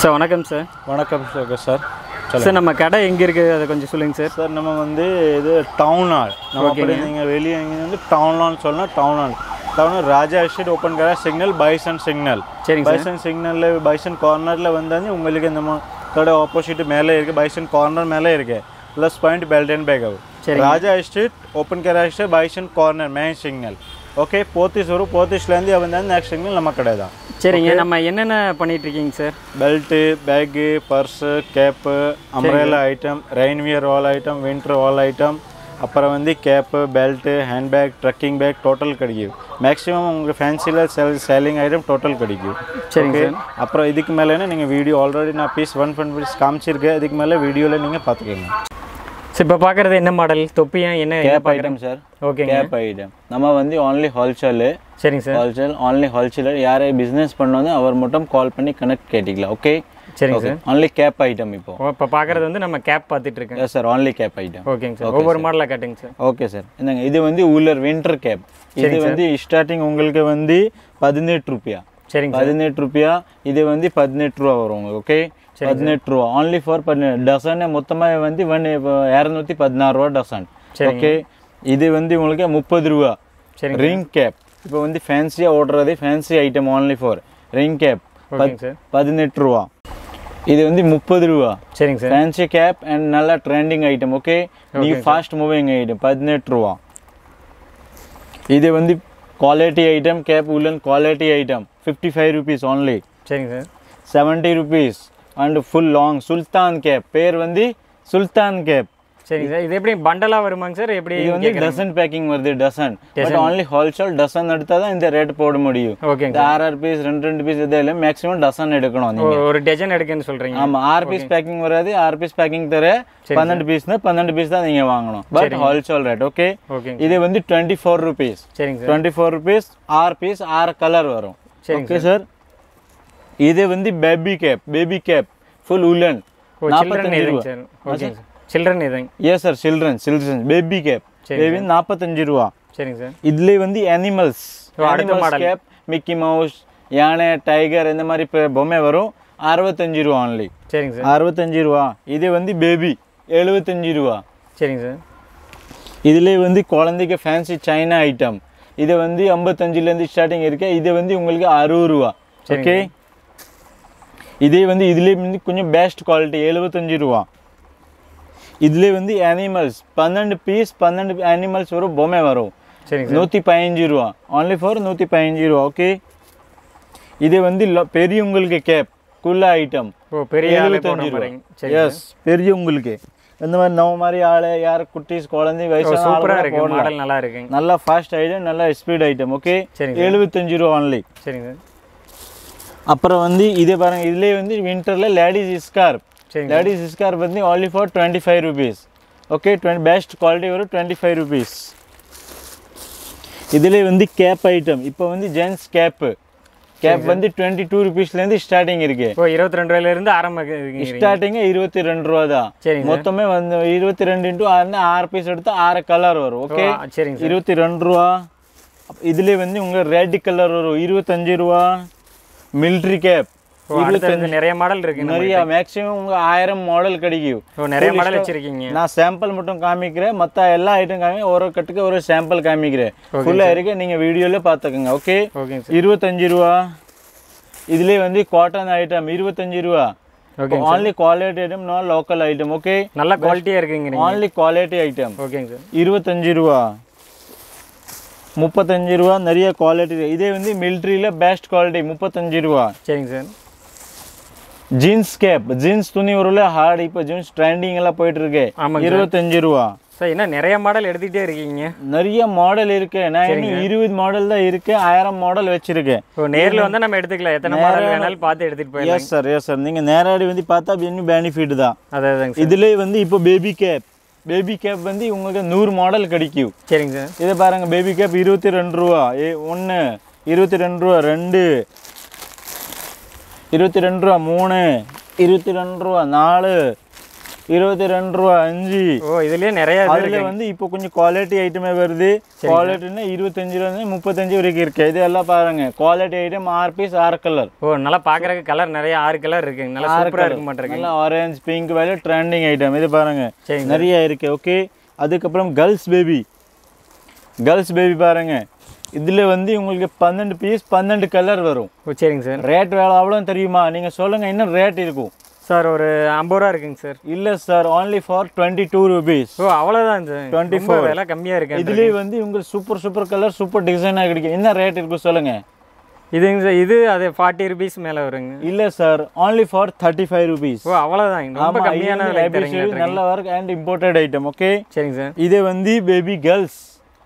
Sir வணக்கம் sir. வணக்கம் sir sir. Sir நம்ம கடை எங்கே இருக்குது அதை கொஞ்சம் சொல்லுங்கள் சார். சார் நம்ம வந்து இது டவுன் ஹால் நம்ம அப்படி நீங்கள் வெளியே எங்கே வந்து டவுன் ஹால் சொல்லலாம் town hall town Raja estate Oppanakara signal bison signal sir. பைசன் சிக்னலில் பைசன் கார்னரில் வந்தாங்க உங்களுக்கு இந்த கடை ஆப்போசிட் மேலே இருக்குது பைசன் கார்னர் மேலே இருக்கு. Plus point belt and bag. Raja estate Oppanakara estate bison corner main signal okay Pothys வரும் போத்தீஸ்லேருந்து வந்தாங்க நெக்ஸ்ட் சிக்னல் நம்ம கடை தான் சரிங்க நம்ம என்னென்ன பண்ணிட்டு இருக்கீங்க sir belt bag purse cap umbrella item rainwear வால் ஐட்டம் வின்டர் வால் ஐட்டம் அப்புறம் வந்து cap belt handbag trekking bag total கிடைக்கும் மேக்ஸிமம் உங்களுக்கு ஃபேன்சியில் செல் சேலிங் ஐட்டம் டோட்டல் கிடைக்கும் சரிங்க? அப்புறம் இதுக்கு மேலேனா நீங்கள் வீடியோ ஆல்ரெடி நான் பீஸ் ஒன் ஒன் பீஸ் காமிச்சிருக்கேன். இதுக்கு மேலே வீடியோவில் நீங்கள் பார்த்துக்கோங்க. சார் இப்போ பார்க்குறது என்ன மாடல் தொப்பியா என்ன கேப் ஐட்டம் சார் ஓகேங்க கேப் ஐட்டம் நம்ம வந்து ஓன்லி ஹோல்சேலு சரிங்க சார் ஹோல்சேல் ஓன்லி ஹோல்சேலர் யாரே பிஸ்னஸ் பண்ணோன்னு அவர் மட்டும் கால் பண்ணி கனெக்ட் கேட்டிக்கலாம் ஓகே சரிங்க சார் ஓன்லி கேப் ஐட்டம் இப்போ. இப்போ பார்க்குறது வந்து நம்ம கேப் பார்த்துட்டு இருக்கேன். Yes sir only cap item ஓகேங்க சார் ஒவ்வொரு மாடலாக காட்டுங்க சார் ஓகே சார் இந்தாங்க இது வந்து ஊலர் வின்டர் கேப் இது வந்து ஸ்டார்டிங் உங்களுக்கு வந்து பதினெட்டு ரூபாயா. சரிங்க சார் பதினெட்டு ரூபாயா. இது வந்து பதினெட்டு ரூபா வரும் உங்களுக்கு ஓகே பதினெட்டு ரூபா. ஓன்லி ஃபார் பதினெட்டு டசன் மொத்தமாக வந்து ஒன் இரநூத்தி பதினாறு ரூபா டசன் ஓகே இது வந்து உங்களுக்கு முப்பது ரூபா. ரிங் கேப் இப்போ வந்து ஃபேன்சியாக ஓடுறது fancy item only for ring cap பதினெட்டு ரூபா. இது வந்து முப்பது ரூபா. சரிங்க சார். ஃபேன்சி கேப் அண்ட் நல்ல ட்ரெண்டிங் ஐட்டம் ஓகே நீங்கள் ஃபாஸ்ட் மூவிங் ஐட்டம் பதினெட்டு ரூபா. இது வந்து quality item cap woollen quality item fifty five rupees only சரிங்க sir. Seventy rupees and full long Sultan cap பேர் வந்து சுல்தான் கேப் சரிங்க சார். இது எப்படி பண்டலாக வருமாங்க சார்? எப்படி இது வந்து டசன் பேக்கிங் வருது dozen but only wholesale dozen எடுத்தால் தான் இந்த ரேட் போட முடியும். இந்த ஆறு ஆறு பீஸ் ரெண்டு ரெண்டு பீஸ் இதில் மேக்ஸிமம் டசன் எடுக்கணும் நீங்க. ஒரு- டஜன் எடுக்கன்னு சொல்கிறீங்க ஆமா ஆறு பீஸ் பேக்கிங் வராது. ஆறு பீஸ் பேக்கிங் தர பன்னெண்டு பீஸ்னா பன்னெண்டு பீஸ் தான் நீங்க வாங்கணும். பட் ஹோல்சேல் ரேட் ஓகே ஓகேங்க இது வந்து டுவெண்ட்டி ஃபோர் ருபீஸ் சரிங்க சார். டுவெண்ட்டி ஃபோர் ருபீஸ் ஆறு பீஸ் ஆறு கலர் வரும் ஓகே சார். இது வந்து baby cap baby cap full woollen நாற்பத்தஞ்சு ரூபா. சில்ட்ரன் இதுங்க yes sir. Children children baby cap baby நாற்பத்தஞ்சு ரூபா. சரிங்க சார் இதுல வந்து animals model. Cap Mickey Mouse யானை டைகர் இந்த மாதிரி இப்ப பொம்மை வரும். அறுபத்தஞ்சு ரூபா ஒன்லி சரிங்க சார் அறுபத்தஞ்சு ரூபா. இது வந்து பேபி எழுபத்தஞ்சு ரூபா. சரிங்க சார் இதுல வந்து குழந்தைக்கு ஃபேன்சி சைனா ஐட்டம் இது வந்து ஐம்பத்தஞ்சுலேருந்து ஸ்டார்டிங் இருக்கு. இது வந்து உங்களுக்கு அறுபது ரூபா. ஓகே இதே வந்து இதுலேயே வந்து கொஞ்சம் பெஸ்ட் குவாலிட்டி எழுபத்தஞ்சு ரூபா. இதுலேயே வந்து அனிமல்ஸ் பன்னெண்டு பீஸ் பன்னெண்டு அனிமல்ஸ் வரும் பொம்மை வரும். நூற்றி பதினஞ்சு ரூபா. ஒன்லி ஃபார் நூற்றி பதினஞ்சு ரூபா ஓகே இது வந்து பெரியவங்களுக்கு கேப் குள்ள ஐட்டம் பெரிய எழுபத்தஞ்சு ரூபா. எஸ் பெரியவங்களுக்கு. இந்த மாதிரி நம்ம மாதிரி ஆளு யார் குட்டீஸ் குழந்தை வயசான ஆளு சூப்பரா கூட இருக்கு. மாடல் நல்லா இருக்குங்க நல்லா ஃபாஸ்ட் ஐட்டம் நல்லா ஸ்பீட் ஐட்டம் ஓகே. எழுபத்தஞ்சு ரூபா ஒன்லி சரிங்க சார். அப்புறம் வந்து இதே பாருங்க இதுலேயே வந்து வின்டரில் லேடிஸ் ஸ்கார்ப் லேடிஸ் ஸ்கார்ப் வந்து only for twenty five rupees okay twenty best quality வரும் டுவெண்ட்டி ஃபைவ் ருபீஸ் இதுலேயே வந்து கேப் ஐட்டம் இப்போ வந்து ஜென்ஸ் கேப்பு கேப் வந்து டுவெண்ட்டி டூ ருபீஸ்லேருந்து ஸ்டார்டிங் இருக்கு. ஓ இருபத்தி ரெண்டு ரூபாயில இருந்து ஆரம்பிக்கிறீங்க ஸ்டார்டிங்கே இருபத்தி ரெண்டு ரூபா தான். சார் மொத்தமே வந்து இருபத்தி ரெண்டு இன்ட்டு ஆறுனா ஆறு பீஸ் எடுத்து ஆறு கலர் வரும். ஓகே சரிங்க சார் இருபத்தி ரெண்டு ரூபா. இதுலேயே வந்து உங்களுக்கு ரெட் கலர் வரும். இருபத்தஞ்சு ரூபா. மிலிட்ரி கேப் நிறைய மாடல் இருக்கு. நிறைய மேக்ஸிமம் உங்க ஆயிரம் மாடல் கிடைக்கும். நிறைய மாடல் வச்சிருக்கீங்க. நான் சாம்பிள் மட்டும் காமிக்கிறேன். மற்ற எல்லா ஐட்டம் காமி ஒரு கட்டுக்கு ஒரு சாம்பிள் காமிக்கிறேன். ஃபுல்லாக இருக்கு. நீங்க வீடியோல பார்த்துக்கோங்க ஓகே இருபத்தஞ்சு ரூபா. இதுலேயே வந்து காட்டன் ஐட்டம் இருபத்தஞ்சு ரூபா. ஓகே ஓன்லி குவாலிட்டி ஐட்டம் நான் லோக்கல் ஐட்டம் ஓகே நல்ல குவாலிட்டியா இருக்குங்க ஓன்லி குவாலிட்டி ஐட்டம் ஓகேங்க சார் இருபத்தஞ்சு ரூபா. முப்பத்தஞ்சு ரூபா நிறைய குவாலிட்டி இதே வந்து மிலிட்ரியில் பெஸ்ட் குவாலிட்டி முப்பத்தஞ்சு ரூபா. சரிங்க சார். ஜீன்ஸ் கேப் ஜீன்ஸ் துணி வரும்ல ஹார்ட் இப்போ ஜீன்ஸ் ட்ரெண்டிங் எல்லாம் போயிட்டு இருக்கு இருபத்தஞ்சு ரூபா. சார் என்ன நிறைய மாடல் எடுத்துக்கிட்டே இருக்கீங்க? நிறைய மாடல் இருக்கு. நான் இன்னும் இருபது மாடல் தான் இருக்கு. ஆயிரம் மாடல் வச்சிருக்கேன். நேர்ல வந்தா நம்ம எடுத்துக்கலாம். எத்தனை மாடல் வேணாலும் பார்த்து எடுத்துட்டு போயிடலாம். எஸ் சார் எஸ் சார் நீங்க நேராடி வந்து பார்த்தா இன்னும் பெனிஃபிட் தான். அதான் இதுலேயே வந்து இப்போ பேபி கேப் பேபி கேப் வந்து உங்களுக்கு நூறு மாடல் கிடைக்கும். சரிங்க சார். இதை பாருங்க பேபி கேப் இருபத்தி ரெண்டு ரூபா. ஏ ஒன்று இருபத்தி ரெண்டு ரூபா ரெண்டு இருபத்தி ரெண்டு ரூபா மூணு இருபத்தி ரெண்டு ரூபா நாலு இருபத்தி ரெண்டு ரூபா அஞ்சு. ஓ இதுலயே நிறைய அதுல வந்து இப்போ கொஞ்சம் குவாலிட்டி ஐட்டமே வருது. குவாலிட்டின்னா இருபத்தஞ்சு ரூபா முப்பத்தஞ்சு வரைக்கும் இருக்கு. இது எல்லாம் பாருங்க. குவாலிட்டி ஐட்டம் ஆறு பீஸ் ஆறு கலர் ஓ நல்லா பாக்குறதுக்கு கலர் நிறைய ஆறு கலர் இருக்குங்க நல்லா சூப்பரா இருக்க மாட்டிருக்கு. நல்லா ஆரஞ்சு பிங்க் வேலை ட்ரெண்டிங் ஐட்டம் இது பாருங்க. நிறைய இருக்கு. ஓகே அதுக்கப்புறம் கேர்ள்ஸ் பேபி கேர்ள்ஸ் பேபி பாருங்க. இதுல வந்து உங்களுக்கு பன்னெண்டு பீஸ் பன்னெண்டு கலர் வரும். ஓ சரிங்க சார். ரேட் வேலை அவ்வளோ தெரியுமா? நீங்க சொல்லுங்க என்ன ரேட் இருக்கும். சார் ஒரு ஐம்பது ரூபா இருக்குங்க சார். இல்ல sir only for twenty two rupees ஓ அவ்வளோதான் சார். 24. ரொம்ப விலை கம்மியா இருக்கு இதுலயே வந்து உங்களுக்கு சூப்பர் சூப்பர் கலர் சூப்பர் டிசைனாக கிடைக்கும். என்ன ரேட் இருக்கும் சொல்லுங்க? இதுங்க சார் இது அது ஃபார்ட்டி ருபீஸ் மேல வருங்க. இல்ல sir only for thirty five rupees ஓ அவ்வளோதான் ரொம்ப கம்மியான நல்ல work and imported item okay சரிங்க சார். இது வந்து பேபி கேர்ள்ஸ்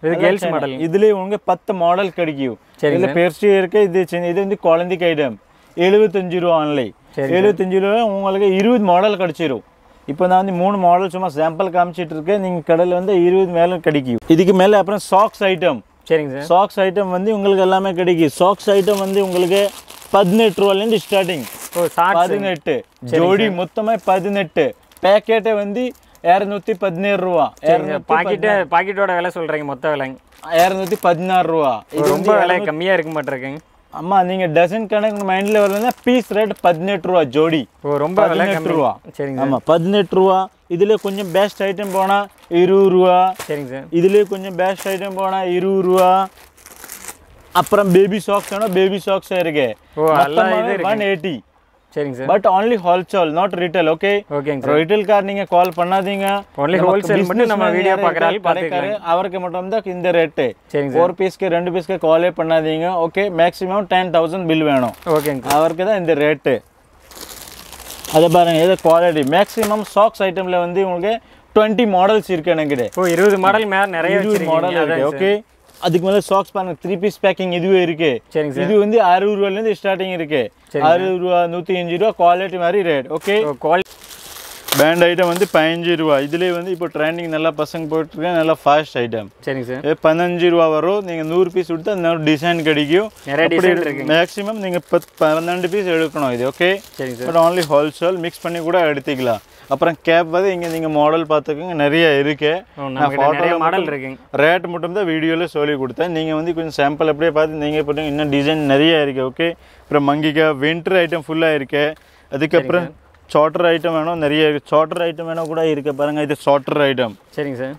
இது கேர்ள்ஸ் மாடல் இதுலயே உங்களுக்கு பத்து மாடல் கிடைக்கும். சரிங்க இதுல பெருசு இருக்கு இது இது வந்து குழந்தைக்கு ஐட்டம் எழுபத்தஞ்சு ரூபா ஆன்லைன் சரி எழுபத்தஞ்சு ரூபா உங்களுக்கு இருபது மாடல் கிடைச்சிரும். இப்போ நான் வந்து மூணு மாடல் சும்மா சாம்பிள் காமிச்சிட்டு இருக்கேன். நீங்க கடையில் வந்து இருபது மேல கிடைக்கும். இதுக்கு மேல அப்புறம் சாக்ஸ் ஐட்டம் சரிங்க சார். சாக்ஸ் ஐட்டம் வந்து உங்களுக்கு எல்லாமே கிடைக்கும். சாக்ஸ் ஐட்டம் வந்து உங்களுக்கு பதினெட்டு ரூபாலேருந்து ஸ்டார்டிங் பதினெட்டு. ஜோடி மொத்தமா பதினெட்டு. பேக்கெட்டை வந்து இரநூத்தி பதினேழு ரூபா. பாக்கெட்டு பாக்கெட்டோட விலை சொல்றீங்க மொத்த விலைங்க. இரநூத்தி பதினாறு ரூபா. ரொம்ப விலை கம்மியா இருக்க மாட்டிருக்குங்க அம்மா நீங்க டசன் கணக்கு மைண்ட்ல வரலன்னா பீஸ் ரேட் பதினெட்டு ரூபா ஜோடி. ஓ ரொம்ப பதினெட்டு ரூபா. சரிங்க ஆமா பதினெட்டு ரூபா. இதுல கொஞ்சம் பெஸ்ட் ஐட்டம் போனா இருபது ரூபா. சரிங்க சார் இதுல கொஞ்சம் பெஸ்ட் ஐட்டம் போனா இருபது ரூபா. அப்புறம் பேபி சாக்ஸ் வேணும் பேபி சாக்ஸ் இருக்கு. ஒன் எயிட்டி சரிங்க sir. But only wholesale not retail okay ஓகேங்க சார் ரீட்டைல் கார் நீங்க கால் பண்ணாதீங்க நமக்கு wholesale மட்டும் நம்ம யாரு பார்க்குற ஆள் கடைக்காரு, அவருக்கு மட்டும் தான் இந்த ரேட்டு சரிங்க ஃபோர் பீஸ்க்கு ரெண்டு பீஸ்க்கு காலே பண்ணாதீங்க okay maximum ten thousand bill வேணும். சார் ஓகேங்க சார் அவருக்கு தான் இந்த ரேட்டு அதை பாருங்க இது குவாலிட்டி மேக்ஸிமம் சாக்ஸ் ஐட்டம்ல வந்து உங்களுக்கு டுவெண்ட்டி மாடல்ஸ் இருக்கு எனக்கு. ஓ இருபது மாடல் மேல நிறைய மாடல் ஓகே அதுக்கு மேல சாக்ஸ் பாருங்க த்ரீ பீஸ் பேக்கிங் இதுவே இருக்கு. சரிங்க சார் இது வந்து அறுபது ரூபாயில இருந்து ஸ்டார்டிங் இருக்கு. அறுபது ரூபா நூத்தி அஞ்சு ரூபா குவாலிட்டி மாதிரி rate okay quality pant item வந்து பதினஞ்சு ரூபா. இதுலேயே வந்து இப்போ ட்ரெண்டிங் நல்லா பசங்க போயிட்டு இருக்கேன் நல்லா ஃபாஸ்ட் ஐட்டம் சரிங்க சார் பதினஞ்சு ரூபா வரும். நீங்கள் நூறு பீஸ் கொடுத்தா இன்னொரு டிசைன் கிடைக்கும். நிறைய மேக்ஸிமம் நீங்கள் பத் பன்னெண்டு பீஸ் எடுக்கணும் இது ஓகே சரிங்க sir but only wholesale mix பண்ணி கூட எடுத்துக்கலாம். அப்புறம் கேப் வந்து இங்கே நீங்கள் மாடல் பார்த்துக்கோங்க நிறைய இருக்கு. ஓ நம்ம நிறைய மாடல் இருக்குங்க. ரேட் மட்டும் தான் வீடியோவில் சொல்லி கொடுத்தேன். நீங்கள் வந்து கொஞ்சம் சாம்பிள் அப்படியே பார்த்து நீங்கள் போட்டு இன்னும் டிசைன் நிறைய இருக்கு ஓகே அப்புறம் மங்கிக்கா வின்டர் ஐட்டம் ஃபுல்லாக இருக்கு. அதுக்கப்புறம் சாட்டர் ஐட்டம் வேணும் நிறைய இருக்கு. சாட்டர் ஐட்டம் வேணும் கூட இருக்கு பாருங்க இது சாட்டர் ஐட்டம் சரிங்க சார்.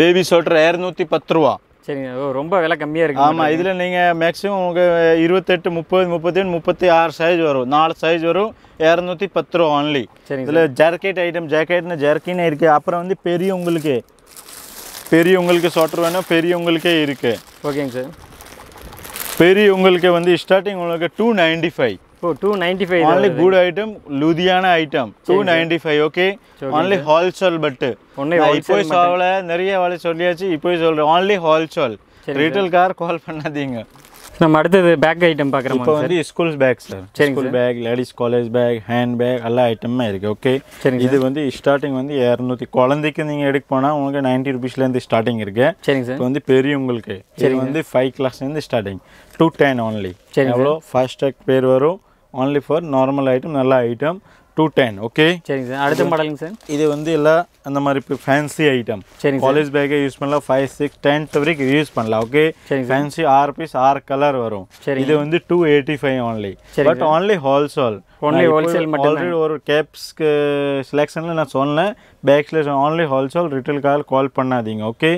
பேபி சாட்டர் இரநூத்தி பத்து ரூபா. சரிங்க. ரொம்ப விலை கம்மியா இருக்கு ஆமாம் இதில் நீங்கள் மேக்ஸிமம் உங்கள் இருபத்தெட்டு முப்பது முப்பத்தேழு முப்பத்தி ஆறு சைஸ் வரும். நாலு சைஸ் வரும். இரநூத்தி பத்து ரூபா ஒன்லி சரிங்க இதில் ஜாக்கெட் ஐட்டம் ஜாக்கெட்னு ஜர்க்கின்னு இருக்கு. அப்புறம் வந்து பெரியவங்களுக்கு பெரியவங்களுக்கு சாட்டர் வேணும். பெரியவங்களுக்கே இருக்கு. ஓகேங்க சார். பெரியவங்களுக்கு வந்து ஸ்டார்டிங் உங்களுக்கு two ninety five O two ninety five only good item Ludhiana item two ninety five okay only wholesale but only நான் இப்போ சாவல நிறைய வேலை சொல்லியாச்சு இப்போ சொல்றேன். Only ஹோல்சேல் ரீட்டைல் கார் கால் பண்ணாதீங்க. நம்ம அடுத்தது பேக் ஐட்டம் பார்க்குறோமா இப்போ வந்து school bag sir school bag ladies college bag hand bag எல்லா ஐட்டமுமே இருக்கு ஓகே இது வந்து ஸ்டார்டிங் வந்து இரநூத்தி குழந்தைக்கு நீங்கள் எடுக்க போனால் உங்களுக்கு நைன்ட்டி ருபீஸ்லேருந்து ஸ்டார்டிங் இருக்கு. சரிங்க சார் இப்போ வந்து பெரியவங்களுக்கு இது வந்து ஃபைவ் கிளாஸ்லேருந்து ஸ்டார்டிங் டூ டென் சரிங்க எவ்வளோ? ஃபாஸ்டாக் பேர் வரும். Only ஃபார் நார்மல் ஐட்டம் நல்ல ஐட்டம் டூ டென் ஓகே சரிங்க சார். அடுத்த மாடலுங்க சார். இது வந்து எல்லாம் அந்த மாதிரி இப்போ ஃபேன்சி ஐட்டம் சரிங்க காலேஜ் பேக்கே யூஸ் பண்ணலாம் ஃபைவ் சிக்ஸ் டென்த் வரைக்கும் யூஸ் பண்ணலாம் ஓகே சரிங்க ஃபேன்சி ஆறு பீஸ் ஆறு கலர் வரும். சரிங்க. இது வந்து டூ எயிட்டி ஃபைவ் ஒன்லி சரிங்க but only wholesale Only wholesale மட்டும்தான். ஆல்ரெடி ஒரு கேப்ஸ்க்கு செலெக்ஷனில் நான் சொன்னேன். பேக்ஸில் only wholesale retail call call பண்ணாதீங்க okay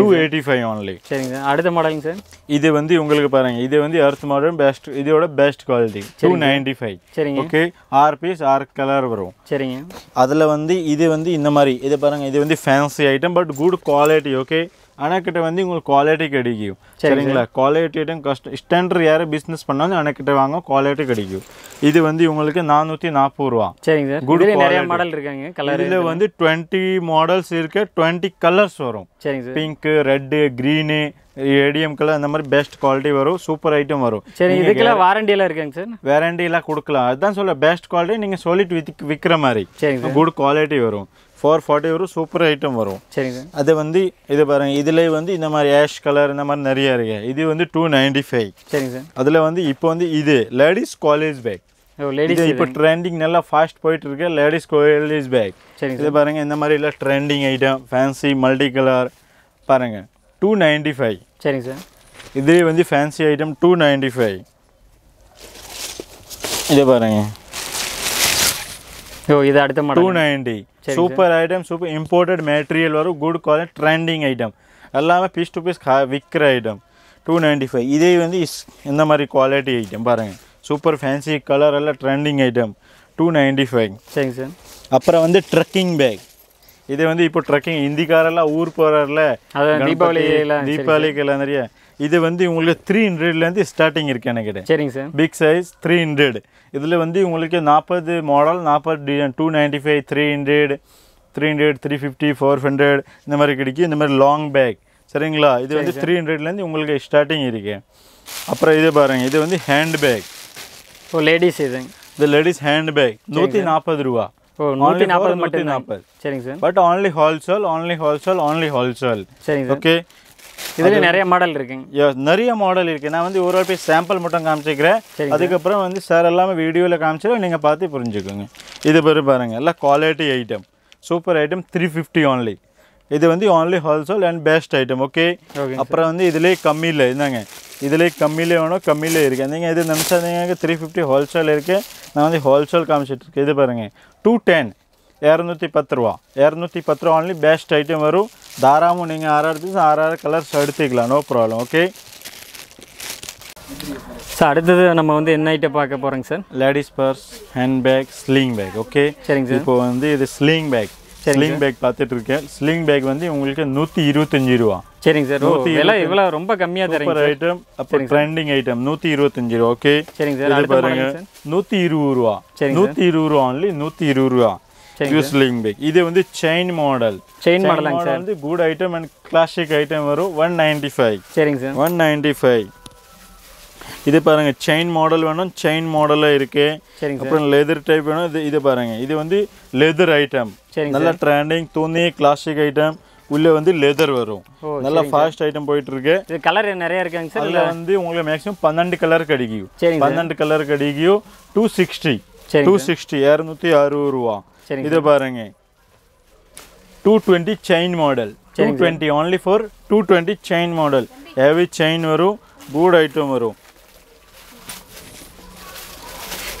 two eighty five only சரிங்க சார். அடுத்த மாடலுங்க சார்? இது வந்து உங்களுக்கு பாருங்க. இது வந்து எர்த் மாடல் பெஸ்ட் இதோட best quality two ninety five சரிங்க. ஓகே ஆறு பீஸ் ஆறு கலர் வரும். சரிங்க. அதில் வந்து இது வந்து இந்த மாதிரி இது பாருங்க இது வந்து fancy item but good quality okay அணைக்கிட்ட வந்து உங்களுக்கு குவாலிட்டி கிடைக்கும். சரிங்களா? குவாலிட்டி ஐட்டம் கஷ்டம் ஸ்டாண்டர்ட் யார் பிஸ்னஸ் பண்ணாலும் அணைக்கிட்ட வாங்க குவாலிட்டி கிடைக்கும். இது வந்து உங்களுக்கு நானூற்றி நாற்பது ரூபா. சரிங்க சார். இதுலேயே நிறைய. மாடல் இருக்காங்க கலர் இதில் வந்து டுவெண்ட்டி மாடல்ஸ் இருக்கு டுவெண்ட்டி கலர்ஸ் வரும். சரிங்க sir. Pink red green ATM colour அந்த மாதிரி பெஸ்ட் குவாலிட்டி வரும் சூப்பர் ஐட்டம் வரும். சரி இதுக்கெல்லாம் வாரண்டி எல்லாம் இருக்காங்க சார்? வேரண்டி எல்லாம் கொடுக்கலாம். அதுதான் சொல்ல பெஸ்ட் குவாலிட்டி நீங்கள் சொல்லிட்டு வித் விற்கிற மாதிரி. சார். குட் குவாலிட்டி வரும். ஃபோர் ஃபார்ட்டி வரும் சூப்பர் ஐட்டம் வரும். சரிங்க சார். அது வந்து இது பாருங்க இதுல வந்து இந்த மாதிரி ஆஷ் கலர் இந்த மாதிரி நிறைய இருக்கு. இது வந்து டூ நைன்டி ஃபைவ் சரிங்க சார். அதில் வந்து இப்போ வந்து இது லேடிஸ் காலேஜ் பேக் லேடிஸ் இப்போ ட்ரெண்டிங் நல்லா ஃபாஸ்ட் போயிட்டு இருக்கு லேடிஸ் லேடிஸ் பேக் சரிங்க இது பாருங்க இந்த மாதிரி எல்லாம் trending item fancy multi colour பாருங்க. டூ நைன்டி ஃபைவ் சரிங்க சார். இதுலேயே வந்து fancy item two ninety five இது பாருங்க. ஓ இது அடுத்த two model ninety super item super imported material வரும். குட் குவாலிட்டி ட்ரெண்டிங் ஐட்டம் எல்லாமே பீஸ் டு பீஸ் விற்கிற ஐட்டம் டூ நைன்டி ஃபைவ் இதே வந்து இஸ்- இந்த மாதிரி குவாலிட்டி ஐட்டம் பாருங்க. சூப்பர் ஃபேன்சி கலர் எல்லாம் trending item two ninety five சரிங்க சார். அப்புறம் வந்து ட்ரக்கிங் பேக் இது வந்து இப்போ ட்ரக்கிங் இந்திக்காரெல்லாம் ஊர் போகிறார்ல தீபாவளி எல்லாம் சரி, தீபாவளிக்கு எல்லாம் நிறைய. இது வந்து உங்களுக்கு த்ரீ ஹண்ட்ரட்லேருந்து ஸ்டார்டிங் இருக்கு எனக்கு சரிங்க sir. Big size three hundred இதில் வந்து உங்களுக்கு நாற்பது மாடல் நாற்பது design two ninety five three hundred three hundred three fifty four hundred இந்த மாதிரி கிடைக்கும். இந்த மாதிரி லாங் பேக் சரிங்களா? இது வந்து த்ரீ ஹண்ட்ரட்லேருந்து உங்களுக்கு ஸ்டார்டிங் இருக்கு. அப்புறம் இது பாருங்க இது வந்து ஹேண்ட் பேக் ஓ லேடிஸ் இது. இது லேடிஸ் ஹேண்ட் பேக் நூற்றி நாற்பது ரூபா. ஓ நூற்றி நாற்பது மட்டும் நாற்பது சரிங்க sir. But only wholesale only wholesale only wholesale சரிங்க சார். ஓகே இதுல நிறைய மாடல் இருக்குங்க. நிறைய மாடல் இருக்கு. நான் வந்து ஒரு ஒரு சாம்பிள் மட்டும் காமிச்சிக்கிறேன். அதுக்கப்புறம் வந்து சார் எல்லாமே வீடியோவில் காமிச்சிடும் நீங்கள் பார்த்து புரிஞ்சுக்கோங்க. இது பேர் பாருங்க. எல்லாம் quality item super item three fifty only. இது வந்து only wholesale and best item okay அப்புறம் வந்து இதுலேயே கம்மியில் இருந்தாங்க இதுலேயே கம்மியில் வேணும் கம்மியில் இருக்கு. நீங்கள் இது நினச்சாதீங்க த்ரீ ஃபிஃப்டி ஹோல்சேல் இருக்கு. நான் வந்து ஹோல்சேல் காமிச்சிட்டு இருக்கேன். இது பாருங்க. டூ டென் இரநூத்தி பத்து ரூபா. இரநூத்தி பத்து ரூபா only பெஸ்ட் ஐட்டம் வரும். தாராளமும் நீங்கள் ஆறாறு திவசம் ஆறாறு கலர்ஸ் எடுத்துக்கலாம். நோ ப்ராப்ளம் ஓகே சார் அடுத்தது நம்ம வந்து என்ன ஐட்டம் பார்க்க போகிறோங்க sir ladies purse hand bag sling bag okay சரிங்க சார் இப்போ வந்து இது ஸ்லிங் பேக் ஸ்லிங் பேக் பார்த்துட்டு இருக்கேன் ஸ்லிங் பேக் வந்து உங்களுக்கு நூற்றி இருபத்தஞ்சி ரூபா. சரிங்க சார். விலை இவ்வளோ ரொம்ப கம்மியாக தரீங்க ஐட்டம் அப்புறம் ட்ரெண்டிங் ஐட்டம் நூற்றி இருபத்தஞ்சி ரூபா. ஓகே சரிங்க சார். இது பாருங்க. Model sir? நூற்றி இருபது ரூபா. சரிங்க நூற்றி இருபது ரூபா only நூற்றி இருபது ரூபா. சரிங்க இது ஸ்லிங் பேக் இது வந்து செயின் மாடல் செயின் சார். வந்து good item and classic item வரும். ஒன் நைன்டி ஃபைவ் சரிங்க சார். ஒன் நைன்டி ஃபைவ் இது பாருங்க செயின் மாடல் வேணும் செயின் மாடலில் இருக்கு. சரிங்க சார். அப்புறம் லெதர் டைப் வேணும் இது இது பாருங்க. இது வந்து லெதர் ஐட்டம் நல்ல ட்ரெண்டிங் துணி கிளாசிக் ஐட்டம் உள்ள வந்து லெதர் வரும். நல்ல ஃபாஸ்ட் ஐட்டம் போயிட்டு இருக்கு கலர் நிறைய இருக்காங்க சார் அதில் வந்து உங்களுக்கு மேக்ஸிமம் பன்னெண்டு கலர் கிடைக்கும். பன்னெண்டு கலர் கிடைக்கும். டூ சிக்ஸ்டி டூ சிக்ஸ்டி இரநூத்தி அறுபது ரூபா. இது பாருங்க. Two twenty chain model two twenty only for two twenty chain model heavy chain வரும். குட் ஐட்டம் வரும்.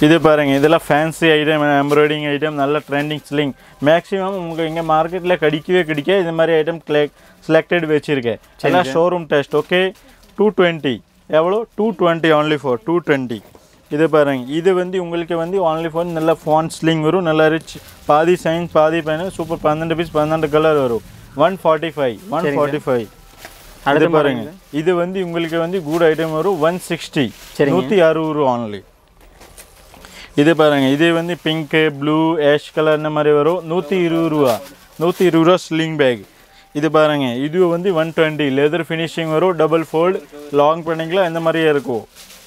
இது பாருங்க இதெல்லாம் ஃபேன்சி ஐட்டம் எம்ப்ராய்டிங் ஐட்டம் நல்ல ட்ரெண்டிங் ஸ்லிங் மேக்ஸிமம் உங்கள் இங்கே மார்க்கெட்டில் கிடைக்கவே கிடைக்க இந்த மாதிரி ஐட்டம் செலக்டட் வச்சுருக்கேன். எல்லாம் showroom test okay two twenty எவ்வளோ? Two twenty only four two twenty இது பாருங்க இது வந்து உங்களுக்கு வந்து ஒன்லி ஃபோன் நல்ல ஃபான் ஸ்லிங் வரும். நல்ல ரிச் பாதி சைன்ஸ் பாதி பேனல் சூப்பர் பன்னெண்டு பீஸ் பன்னெண்டு கலர் வரும். One forty five one forty five அடுத்த இது பாருங்க இது வந்து உங்களுக்கு வந்து குட் ஐட்டம் வரும். One sixty. நூற்றி அறுபது ரூபா ஒன்லி இது பாருங்க இது வந்து பிங்க்கு ப்ளூ ஆஷ் கலர் இந்த மாதிரி வரும் நூற்றி இருபது ரூபா நூற்றி இருபது ரூபா ஸ்லிங் பேக் இது பாருங்க இது வந்து ஒன் டுவெண்ட்டி லெதர் ஃபினிஷிங் வரும் டபுள் ஃபோல்டு லாங் பண்ணிக்கலாம் இந்த மாதிரியே இருக்கும்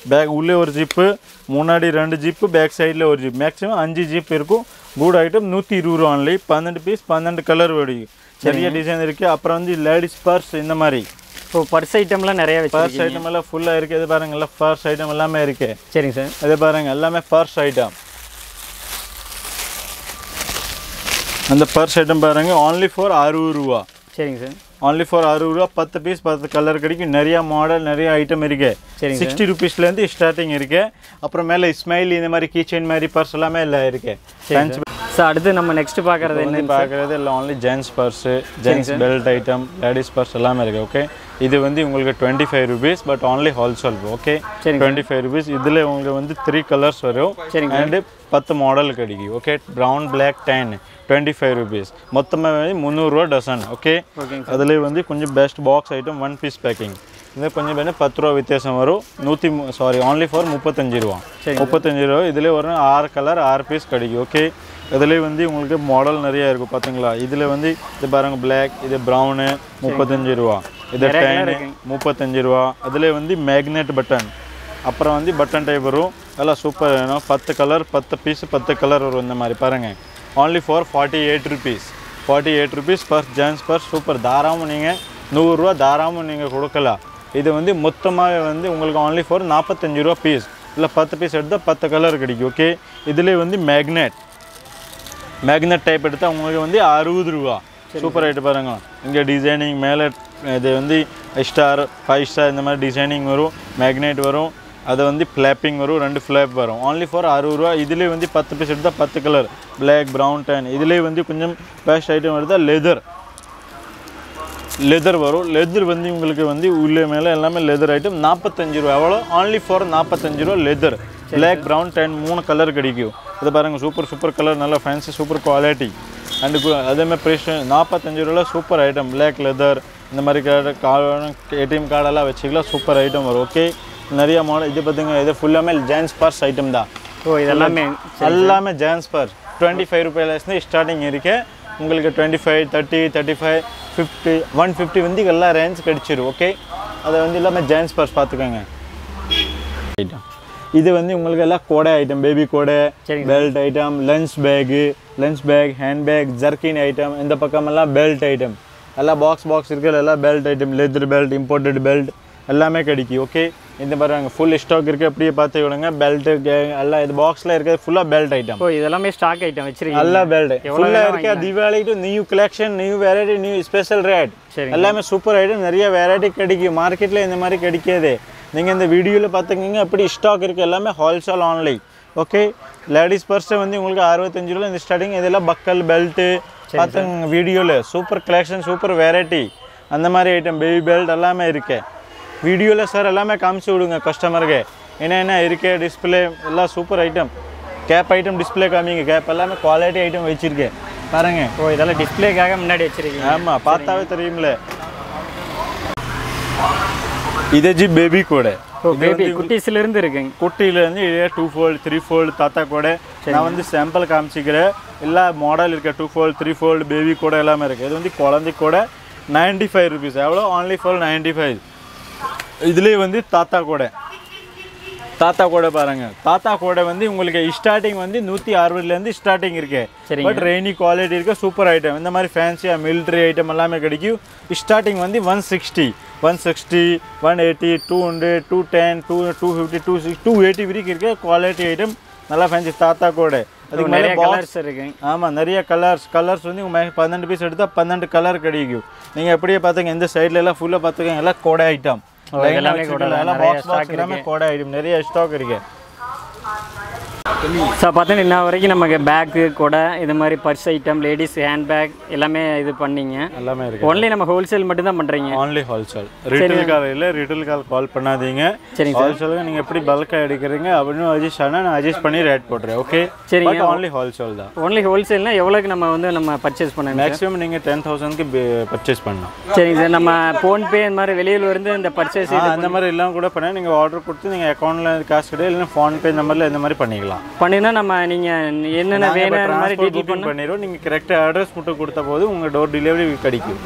பேக் உள்ளே ஒரு ஜிப்பு முன்னாடி ரெண்டு ஜிப்பு பேக் சைடில் ஒரு ஜிப் மேக்ஸிமம் அஞ்சு ஜிப் இருக்கும் குட் ஐட்டம் நூற்றி இருபது ரூபா ஒன்லி பன்னெண்டு பீஸ் பன்னெண்டு கலர் வரும் நிறைய டிசைன் இருக்குது அப்புறம் வந்து லேடிஸ் பர்ஸ் இந்த மாதிரி ஓ பர்ஸ் ஐட்டம்லாம் நிறைய பர்ஸ் ஐட்டம் எல்லாம் ஃபுல்லாக இருக்குது இது பாருங்க எல்லாம் பர்ஸ் ஐட்டம் எல்லாமே இருக்கு. சரிங்க சார். இது பாருங்க எல்லாமே பர்ஸ் ஐட்டம் அந்த பர்ஸ் ஐட்டம் பாருங்க only ஃபார் அறுபது ரூபா. சரிங்க சார். Only ஃபார் அறுபது ரூபா பத்து பீஸ் பத்து கலர் கிடைக்கும். நிறைய மாடல் நிறைய ஐட்டம் இருக்கு. சரிங்க சார் சிக்ஸ்டி ருபீஸ்லேருந்து ஸ்டார்டிங் இருக்கு. அப்புறம் மேலே ஸ்மைல் இந்த மாதிரி கீச்சைன் மாதிரி பர்ஸ் எல்லாமே எல்லாம் இருக்கு. சரி அடுத்து நம்ம நெக்ஸ்ட் பார்க்குறது என்ன பார்க்குறது இல்லை only gents purse gents belt item ladies purse எல்லாமே இருக்குது ஓகே இது வந்து உங்களுக்கு twenty five rupees but only wholesale okay twenty five rupees இதில் உங்களுக்கு வந்து த்ரீ கலர்ஸ் வரும். அண்டு பத்து மாடல் கிடைக்கும் okay brown black tan twenty five rupees மொத்தமாக வந்து முந்நூறுரூவா டசன் ஓகே அதில் வந்து கொஞ்சம் best box item one piece packing இது கொஞ்சம் வேணும் பத்து ரூபா வித்தியாசம் வரும். நூற்றி சாரி only ஃபார் முப்பத்தஞ்சு ரூபா. முப்பத்தஞ்சு ரூபா இதில் ஒரு ஆறு கலர் ஆறு பீஸ் கிடைக்கும் ஓகே இதில் வந்து உங்களுக்கு மாடல் நிறைய இருக்கும் பார்த்தீங்களா இதில் வந்து இது பாருங்க பிளாக் இது ப்ரௌனு முப்பத்தஞ்சு ரூபா. இது டேனு. முப்பத்தஞ்சு ரூபா. அதில் வந்து மேக்னெட் பட்டன் அப்புறம் வந்து பட்டன் டைப் வரும். எல்லாம் சூப்பர் வேணும் பத்து கலர் பத்து பீஸ் பத்து கலர் வரும் இந்த மாதிரி பாருங்கள் only for forty eight rupees forty eight rupees purse gents purse super தாராளமும் நீங்கள் நூறுரூவா தாராளமும் நீங்கள் கொடுக்கலாம். இது வந்து மொத்தமாக வந்து உங்களுக்கு only ஃபார் நாற்பத்தஞ்சு ரூபா பீஸ் இல்லை பத்து பீஸ் எடுத்தால் பத்து கலர் கிடைக்கும் ஓகே இதுலேயே வந்து மேக்னெட் மேக்னெட் டைப் எடுத்தால் உங்களுக்கு வந்து அறுபது ரூபா. சூப்பர் ஆகிட்டு பாருங்க. இங்கே டிசைனிங் மேலே இது வந்து ஸ்டார் ஃபைவ் ஸ்டார் இந்த மாதிரி டிசைனிங் வரும். மேக்னெட் வரும். அது வந்து ஃப்ளாப்பிங் வரும் ரெண்டு ஃப்ளாப் வரும். ஆன்லி ஃபார் அறுபது ரூபா. இதுலேயே வந்து பத்து பீஸ் எடுத்தால் பத்து கலர் பிளாக் ப்ரௌன் டேன் இதுலேயே வந்து கொஞ்சம் பேஸ்ட் ஐட்டம் எடுத்தால் லெதர் லெதர் வரும். லெதர் வந்து உங்களுக்கு வந்து உள்ளே மேலே எல்லாமே லெதர் ஐட்டம் நாற்பத்தஞ்சு ரூபா. எவ்வளோ? ஆன்லி ஃபார் நாற்பத்தஞ்சு ரூபா லெதர் பிளாக் ப்ரௌன் டென் மூணு கலர் கிடைக்கும். இது பாருங்க சூப்பர் சூப்பர் கலர் நல்லா ஃபேன்சி சூப்பர் குவாலிட்டி அண்டு அதேமாதிரி ப்ரைஸ் நாற்பத்தஞ்சு ரூபாயில் சூப்பர் ஐட்டம் பிளாக் லெதர் இந்த மாதிரி கார்டு கார்டு ஏடிஎம் கார்டெல்லாம் வச்சுக்கலாம் சூப்பர் ஐட்டம் வரும். ஓகே நிறைய மாடல் இது பார்த்துங்க இது ஃபுல்லாமே ஜென்ஸ் பர்ஸ் ஐட்டம் தான். ஓ இதெல்லாமே எல்லாமே ஜென்ஸ் பர் டுவெண்ட்டி ஃபைவ் ருபீஸ்லேருந்து ஸ்டார்டிங் இருக்கு. உங்களுக்கு twenty five thirty thirty five fifty one fifty வந்து எல்லா ரேஞ்ச் கிடச்சிரும் ஓகே அதை வந்து எல்லாமே ஜென்ஸ் பர்ஸ் பார்த்துக்கோங்க. ஐட்டம் இது வந்து உங்களுக்கு எல்லாம் கோடை ஐட்டம் பேபி கோடை. Belt item lunch bag lunch bag hand bag jerkin item இந்த பக்கமெல்லாம் பெல்ட் ஐட்டம் எல்லாம் பாக்ஸ் பாக்ஸ் இருக்கிற எல்லாம் belt item leather belt imported belt எல்லாமே கிடைக்கும் ஓகே இந்த மாதிரி நாங்கள் ஃபுல் ஸ்டாக் இருக்குது அப்படியே பார்த்து விடுங்க. பெல்ட்டு எல்லாம் இது பாக்ஸில் இருக்கிறது ஃபுல்லாக பெல்ட் ஐட்டம் ஓ இதெல்லாமே ஸ்டாக் ஐட்டம் வச்சிருக்கீங்க. எல்லா பெல்ட் ஃபுல்லாக இருக்க தீபாவளிக்கு new collection new variety new special rate எல்லாமே சூப்பர் ஐட்டம் நிறைய வெரைட்டி கிடைக்கும். மார்க்கெட்டில் இந்த மாதிரி கிடைக்காது. நீங்கள் இந்த வீடியோவில் பார்த்துக்கிங்க அப்படி ஸ்டாக் இருக்குது எல்லாமே ஹோல்சேல் ஆன்லைன் ஓகே லேடிஸ் பர்ஸை வந்து உங்களுக்கு அறுபத்தஞ்சு ரூபா இந்த ஸ்டார்டிங் இதெல்லாம் பக்கல் பெல்ட்டு பார்த்துங்க வீடியோவில் சூப்பர் கலெக்ஷன் சூப்பர் வெரைட்டி அந்த மாதிரி ஐட்டம் பேபி பெல்ட் எல்லாமே இருக்குது வீடியோவில் சார் எல்லாமே காமிச்சு விடுங்க கஸ்டமருக்கு என்னென்ன இருக்கு டிஸ்பிளே எல்லாம் super item cap item display காமிங்க. கேப் எல்லாமே குவாலிட்டி ஐட்டம் வச்சிருக்கேன் பாருங்க. ஓ இதெல்லாம் டிஸ்ப்ளேக்காக முன்னாடி வச்சிருக்கீங்க. ஆமா பார்த்தாவே தெரியும்ல. இது ஜி பேபி கூட. பேபி குட்டீஸ்ல இருந்து இருக்குங்க. குட்டியிலேருந்து இதே டூ ஃபோல்டு த்ரீ ஃபோல்டு தாத்தா கூட. நான் வந்து சாம்பிள் காமிச்சிக்கிறேன். எல்லா மாடல் இருக்க. Two fold three fold baby கூட எல்லாமே இருக்குது இது வந்து குழந்தை கூட. நைன்டி ஃபைவ் ருபீஸ் எவ்வளோ? only ஃபார் நைன்டி ஃபைவ் இதுலேயே வந்து தாத்தா கூட. தாத்தா கூட பாருங்க. தாத்தா கூட வந்து உங்களுக்கு ஸ்டார்டிங் வந்து நூற்றி அறுபதுலேருந்து ஸ்டார்டிங் இருக்கு. பட் ரெய்னி குவாலிட்டி இருக்க சூப்பர் ஐட்டம் இந்த மாதிரி ஃபேன்சியாக மிலிட்ரி ஐட்டம் எல்லாமே கிடைக்கும். ஸ்டார்டிங் வந்து one sixty one sixty one eighty two hundred two ten two two fifty two six two eighty வரைக்கும் இருக்க குவாலிட்டி ஐட்டம் நல்லா ஃபேன்சி தாத்தா கூட. அதுக்கு நிறைய கலர்ஸ் இருக்குங்க ஆமாம் நிறைய கலர்ஸ் கலர்ஸ் வந்து உங்கள் பன்னெண்டு பீஸ் எடுத்தால் பன்னெண்டு கலர் கிடைக்கும். நீங்கள் எப்படியே பார்த்துங்க இந்த சைடில் எல்லாம் ஃபுல்லாக பார்த்துக்கங்க எல்லாம் கோடை ஐட்டம் எல்லாமே கூட. எல்லாம் நிறைய பாக்ஸ் பாக்ஸ் எல்லாமே கோடை ஐட்டம் நிறைய ஸ்டாக் இருக்கு. ஸோ பார்த்தீங்கன்னா இன்ன வரைக்கும் நமக்கு பேக்கு கொடை இது மாதிரி purse item ladies hand bag எல்லாமே இது பண்ணீங்க. எல்லாமே இருக்கு. ஒன்லி நம்ம ஹோல்சேல் மட்டும் தான் பண்ணுறீங்க ஆன்லி ஹோல்சேல் ரீட்டைல் கால் இல்லை ரீட்டைல் கால் கால் பண்ணாதீங்க. சரிங்க ஹோல்சேலுக்கு நீங்கள் எப்படி பல்காக எடுக்கிறீங்க அப்படின்னு அட்ஜஸ்ட் ஆனால் நான் அட்ஜஸ்ட் பண்ணி ரேட் போட்டுறேன் ஓகே சரிங்க. பட் ஆன்லி ஹோல்சேல் தான். ஒன்லி ஹோல்சேல்னா எவ்வளோக்கு நம்ம வந்து நம்ம பர்ச்சேஸ் பண்ணணும் மேக்ஸிமம் நீங்கள் டென் தௌசண்ட்க்கு பர்ச்சேஸ் பண்ணலாம். சரிங்க சார் நம்ம ஃபோன்பே இந்த மாதிரி வெளியில் இருந்து இந்த பர்ச்சேஸ் அந்த மாதிரி எல்லாம் கூட பண்ண நீங்கள் ஆர்டர் கொடுத்து நீங்கள் அக்கௌண்ட்டில் காசு கிடையாது இல்லைன்னா ஃபோன்பே நம்பரில் இந்த மாதிரி பண்ணிக்கலாம். பண்ணினா நம்ம நீங்கள் என்னென்ன வேணும் மாதிரி டீட்டெயில் புக்கிங் பண்ணிடுவோம் நீங்கள் கரெக்டாக அட்ரஸ் மட்டும் கொடுத்த போது உங்கள் டோர் டெலிவரி கிடைக்கும்.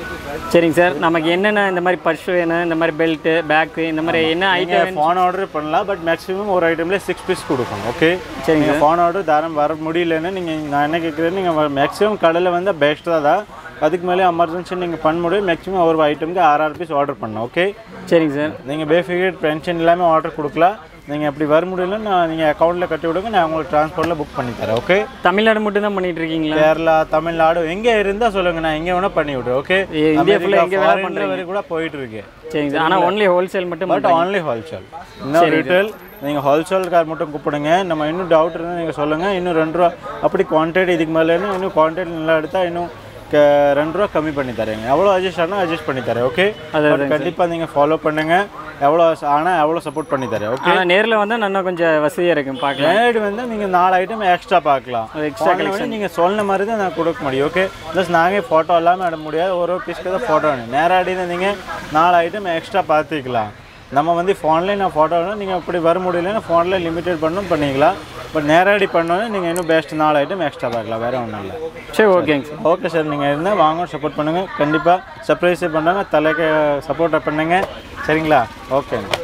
சரிங்க சார். நமக்கு என்னென்ன இந்த மாதிரி பர்ஸ் வேணும் இந்த மாதிரி பெல்ட்டு பேக்கு இந்த மாதிரி என்ன ஐட்டம் ஃபோன் ஆர்டர் பண்ணலாம் பட் மேக்ஸிமம் ஒரு ஐட்டம்ல சிக்ஸ் பீஸ் கொடுக்கணும் ஓகே சரிங்க ஃபோன் ஆர்டர் தாரம் வர முடியலன்னா நீங்கள் நான் என்ன கேட்குறேன் நீங்கள் மேக்ஸிமம் கடையில் வந்து பெஸ்ட்டாக தான் அதுக்கு மேலே எமர்ஜென்சி நீங்கள் பண்ண முடியும் மேக்ஸிமம் ஒரு ஐட்டம்க்கு ஆறு ஆறு பீஸ் ஆர்டர் பண்ணணும் ஓகே சரிங்க சார். நீங்கள் பேஃபிகேட் பென்ஷன் எல்லாமே ஆர்டர் கொடுக்கலாம். நீங்கள் அப்படி வர முடியல நான் நீங்கள் அக்கௌண்ட்டில் கட்டி விடுங்க நான் உங்களுக்கு ட்ரான்ஸ்போர்ட்டில் புக் பண்ணி தரேன் ஓகே தமிழ்நாடு மட்டும் தான் பண்ணிட்டு இருக்கீங்களா? கேரளா தமிழ்நாடு எங்கே இருந்தால் சொல்லுங்கள் நான் எங்கே வேணால் பண்ணி விட்றேன் ஓகே இந்தியா ஆ எங்க வேணா பண்றீங்க? வரை கூட போயிட்டு இருக்கு. சரிங்க சார். ஆனால் ஒன்லி ஹோல்சேல் மட்டும் பட் ஆன்லி ஹோல்சேல் இன்னும் ரீட்டைல் நீங்கள் ஹோல்சேல் கார் மட்டும் கூப்பிடுங்க. நம்ம இன்னும் டவுட் இருந்தால் நீங்கள் சொல்லுங்கள் இன்னும் ரெண்டு ரூபா அப்படி குவான்டிட்டி இதுக்கு மேலேன்னு இன்னும் குவான்டிட்டி நல்லா எடுத்தால் இன்னும் ரெண்டு ரூபா கம்மி பண்ணி தரேங்க. எவ்வளோ அட்ஜஸ்ட் ஆனால் அட்ஜஸ்ட் பண்ணி தரேன் ஓகே கண்டிப்பாக நீங்கள் ஃபாலோ பண்ணுங்கள் எவ்வளோ ஆனால் எவ்வளோ சப்போர்ட் பண்ணி தரேன் ஓகே நேரில் வந்து இன்னும் கொஞ்சம் வசதியாக இருக்கும் பார்க்கலாம். நேரடி வந்து நீங்கள் நாலு ஐட்டம் எக்ஸ்ட்ரா பார்க்கலாம். எக்ஸ்ட்ரா நீங்கள் சொன்ன மாதிரி தான் நான் கொடுக்க முடியும் ஓகே ப்ளஸ் நாங்கள் ஃபோட்டோ எல்லாமே இட முடியாது ஒரு ஒரு பீஸ்க்கு தான் ஃபோட்டோ வேணும். நேரடி நீங்கள் நாலு ஐட்டம் எக்ஸ்ட்ரா பார்த்துக்கலாம். நம்ம வந்து ஃபோன்லேயே நான் ஃபோட்டோ வேணும் நீங்கள் அப்படி வர முடியலன்னா ஃபோனில் லிமிட்டட் பண்ணும் பண்ணிக்கலாம். பட் நேரடி பண்ணோன்னே நீங்கள் இன்னும் பெஸ்ட் நாலு ஐட்டம் எக்ஸ்ட்ரா பார்க்கலாம். வேறு ஒன்றும் இல்லை. சரி ஓகேங்க சார் ஓகே சார் நீங்கள் இருந்தால் வாங்க சப்போர்ட் பண்ணுங்கள் கண்டிப்பாக சர்ப்ரைஸே பண்ணுறாங்க தலைக்கு சப்போர்ட்டை பண்ணுங்கள் சரிங்களா? ஓகேங்க